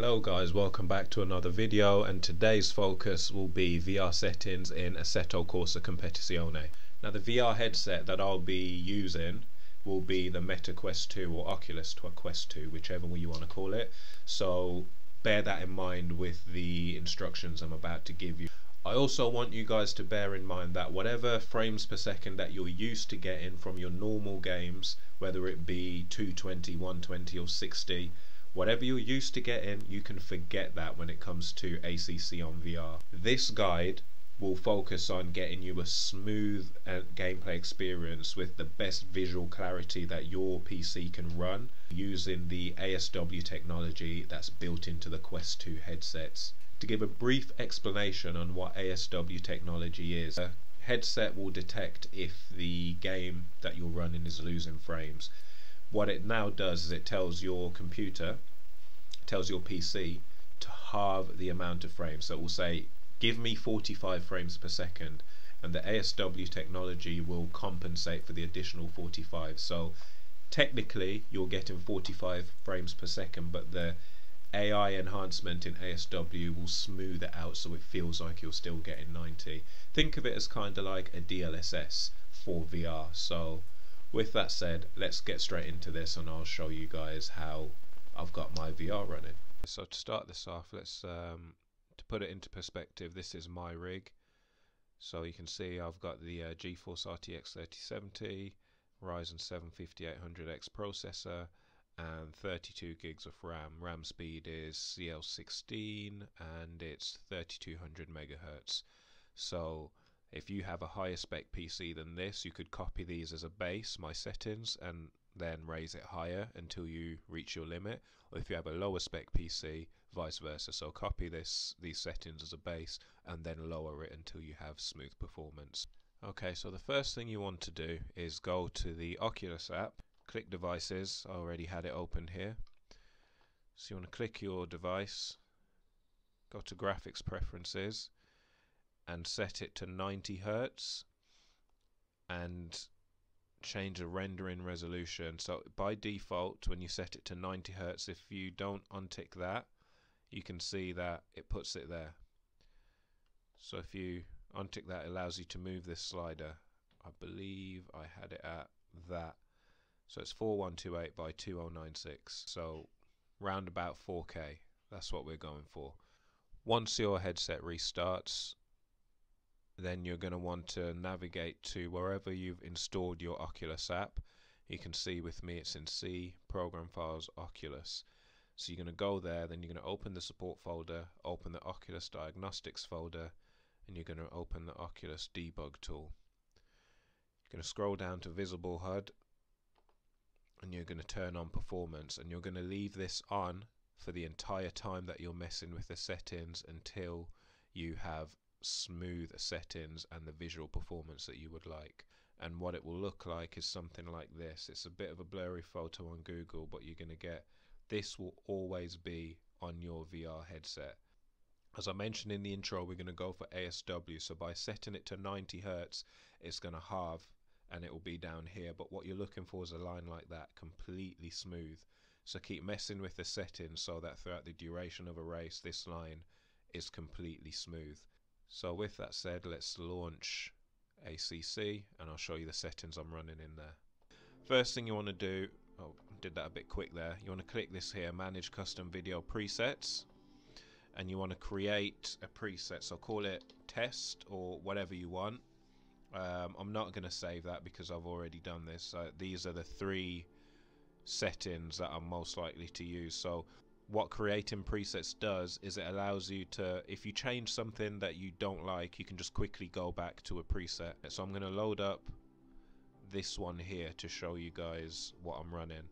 Hello guys, welcome back to another video and today's focus will be VR settings in Assetto Corsa Competizione. Now the VR headset that I'll be using will be the Meta Quest 2 or Oculus Quest 2, whichever you want to call it. So bear that in mind with the instructions I'm about to give you. I also want you guys to bear in mind that whatever frames per second that you're used to getting from your normal games, whether it be 220, 120 or 60, Whatever you're used to getting, you can forget that when it comes to ACC on VR. This guide will focus on getting you a smooth uh, gameplay experience with the best visual clarity that your PC can run using the ASW technology that's built into the Quest 2 headsets. To give a brief explanation on what ASW technology is, a headset will detect if the game that you're running is losing frames what it now does is it tells your computer, tells your PC to halve the amount of frames. So it will say, give me 45 frames per second, and the ASW technology will compensate for the additional 45. So technically, you're getting 45 frames per second, but the AI enhancement in ASW will smooth it out so it feels like you're still getting 90. Think of it as kind of like a DLSS for VR. So with that said, let's get straight into this and I'll show you guys how I've got my VR running. So to start this off, let's um, to put it into perspective, this is my rig. So you can see I've got the uh, GeForce RTX 3070, Ryzen 7 5800X processor, and 32 gigs of RAM. RAM speed is CL16 and it's 3200 megahertz. So if you have a higher spec PC than this, you could copy these as a base, my settings, and then raise it higher until you reach your limit. Or if you have a lower spec PC, vice versa. So copy this these settings as a base and then lower it until you have smooth performance. Okay, so the first thing you want to do is go to the Oculus app, click devices, I already had it open here. So you want to click your device, go to graphics preferences, and set it to 90 hertz and change the rendering resolution. So by default when you set it to 90 hertz if you don't untick that you can see that it puts it there. So if you untick that it allows you to move this slider. I believe I had it at that. So it's 4128 by 2096 so round about 4k that's what we're going for. Once your headset restarts then you're going to want to navigate to wherever you've installed your Oculus app. You can see with me it's in C, Program Files, Oculus. So you're going to go there, then you're going to open the support folder, open the Oculus Diagnostics folder, and you're going to open the Oculus Debug tool. You're going to scroll down to Visible HUD, and you're going to turn on Performance, and you're going to leave this on for the entire time that you're messing with the settings until you have smooth settings and the visual performance that you would like. And what it will look like is something like this. It's a bit of a blurry photo on Google but you're going to get this will always be on your VR headset. As I mentioned in the intro we're going to go for ASW so by setting it to 90 Hertz it's going to halve and it will be down here. But what you're looking for is a line like that completely smooth. So keep messing with the settings so that throughout the duration of a race this line is completely smooth so with that said, let's launch ACC and I'll show you the settings I'm running in there. First thing you want to do, oh, did that a bit quick there. You want to click this here, Manage Custom Video Presets, and you want to create a preset. So call it Test or whatever you want. Um, I'm not going to save that because I've already done this. Uh, these are the three settings that I'm most likely to use. So what creating presets does is it allows you to if you change something that you don't like you can just quickly go back to a preset. So I'm going to load up this one here to show you guys what I'm running